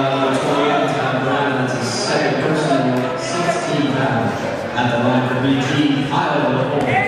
Isabel Victoria second person, 16 pounds. At the line for BG, Kyle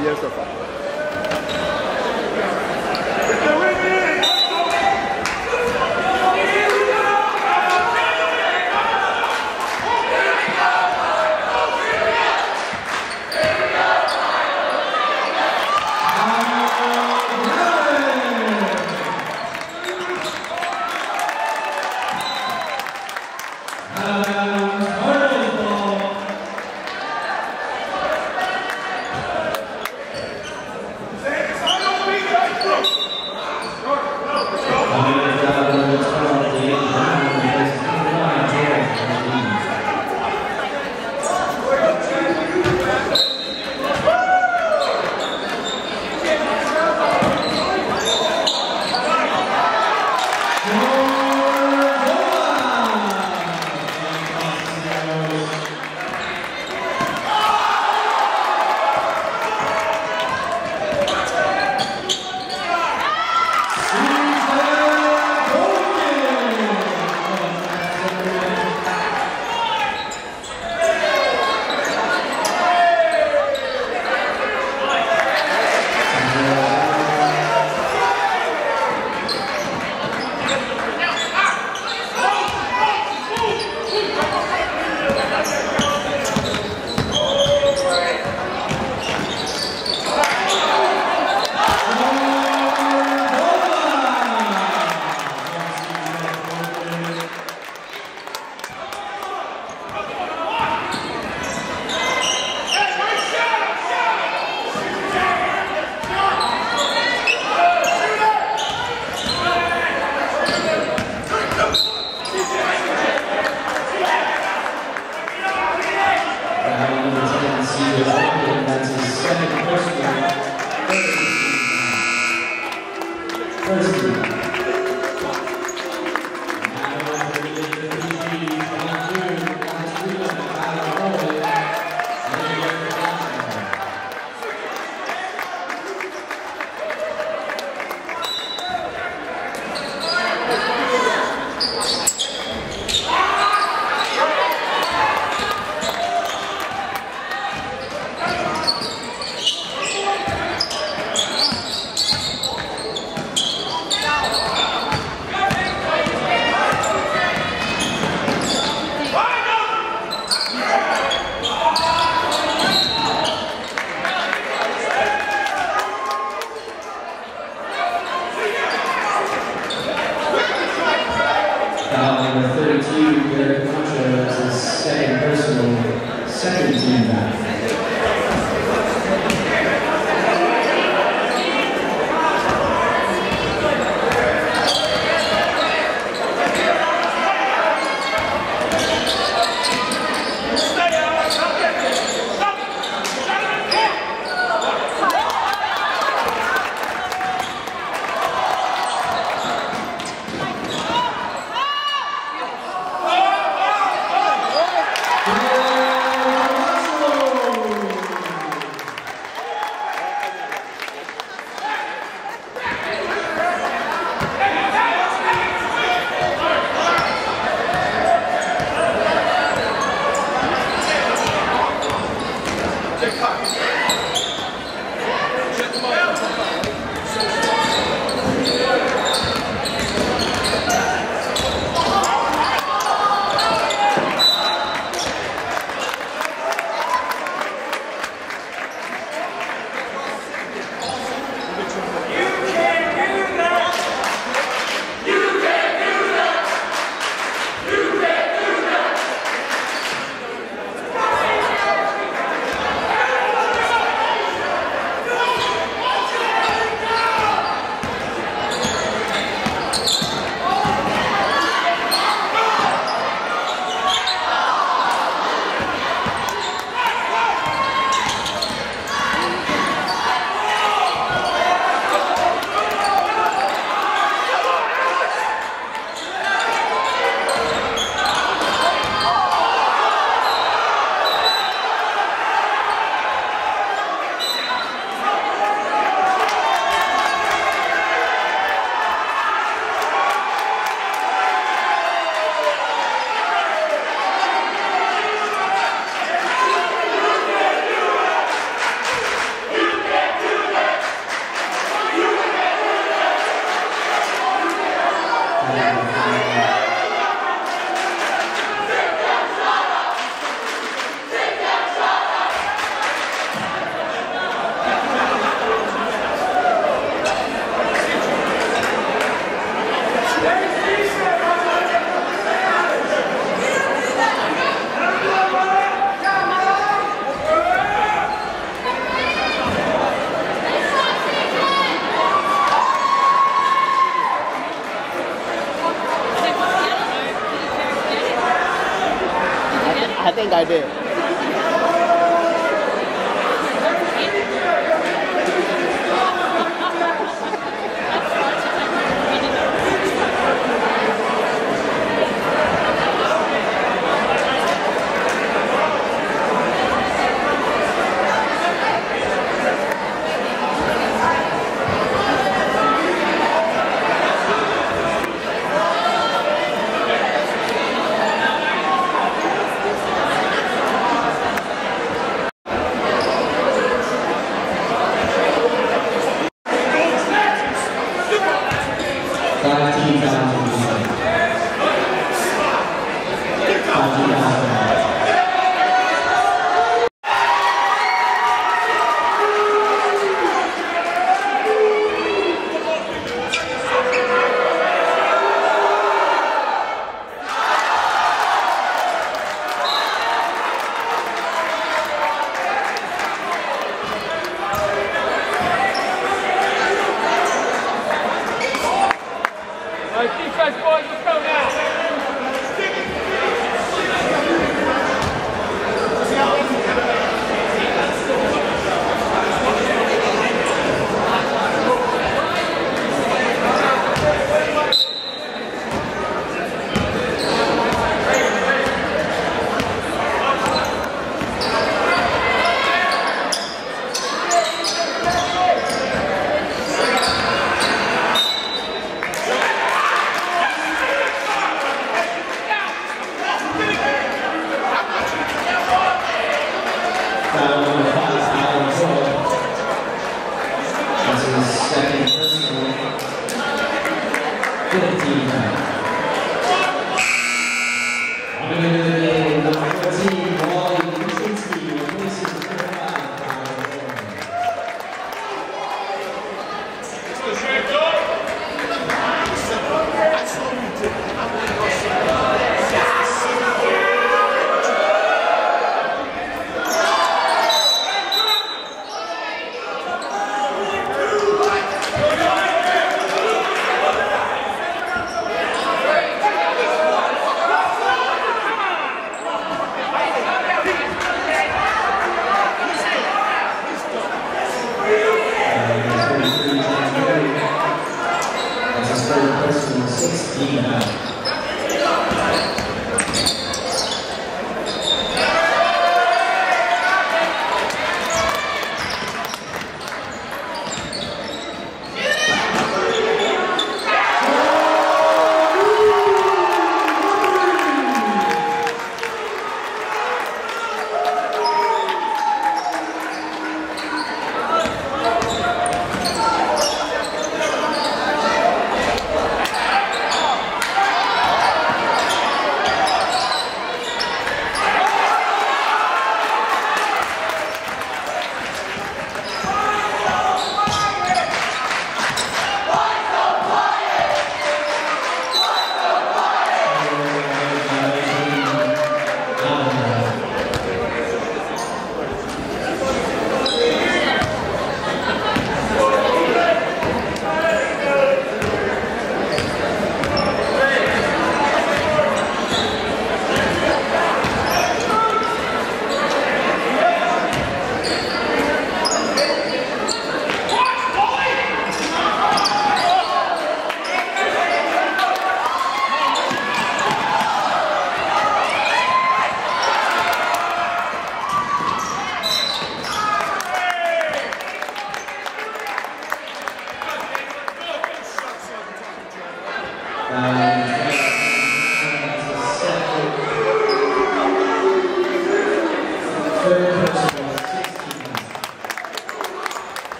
years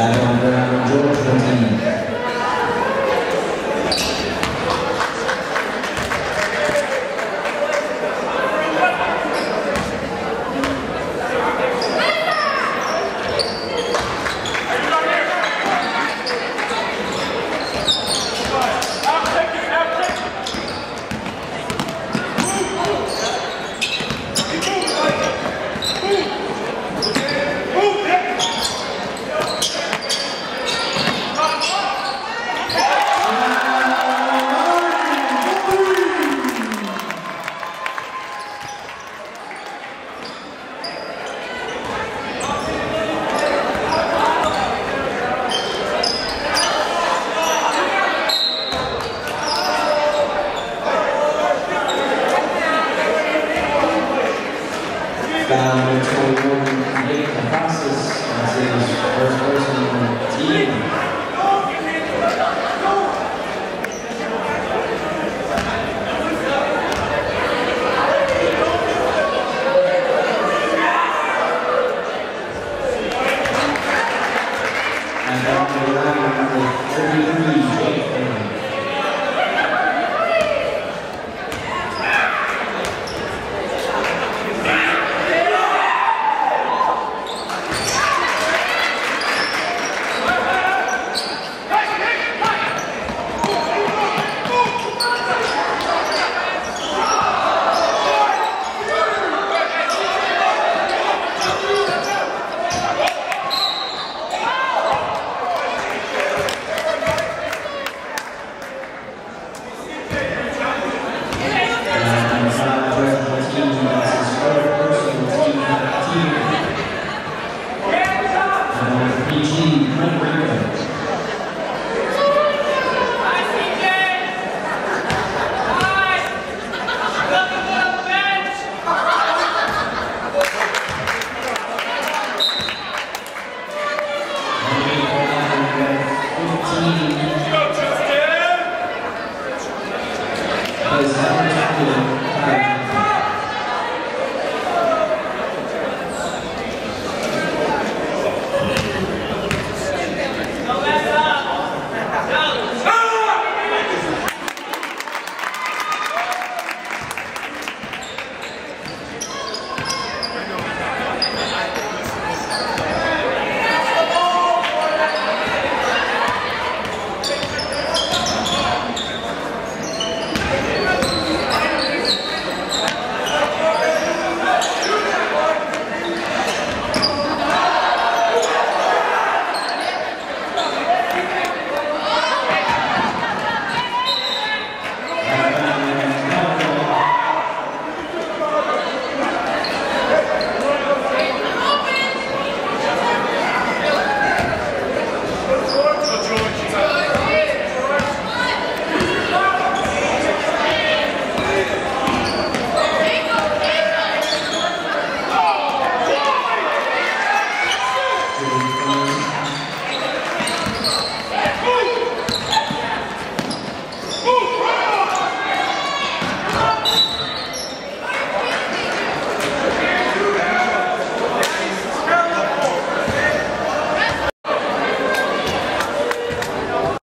and George Martinez.